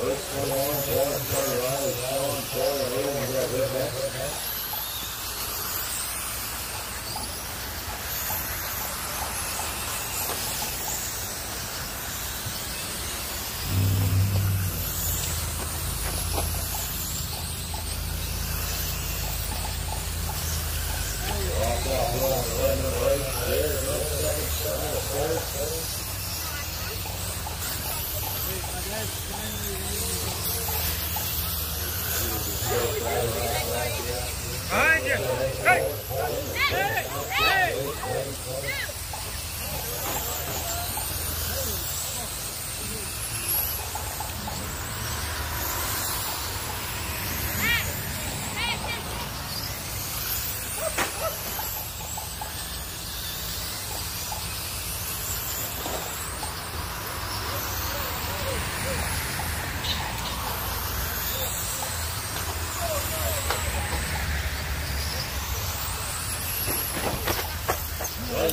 Let's go on, go on, go on, on, go on, go on, go on, go はい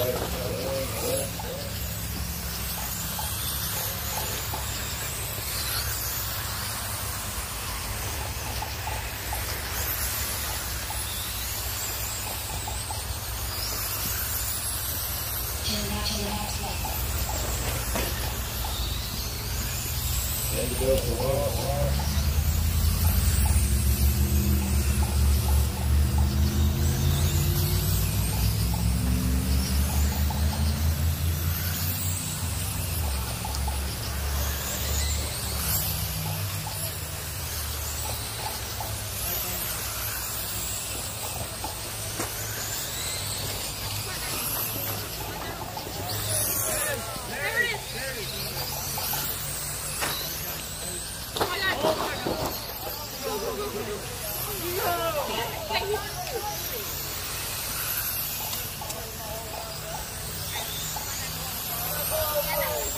Yeah. Had to go for a while.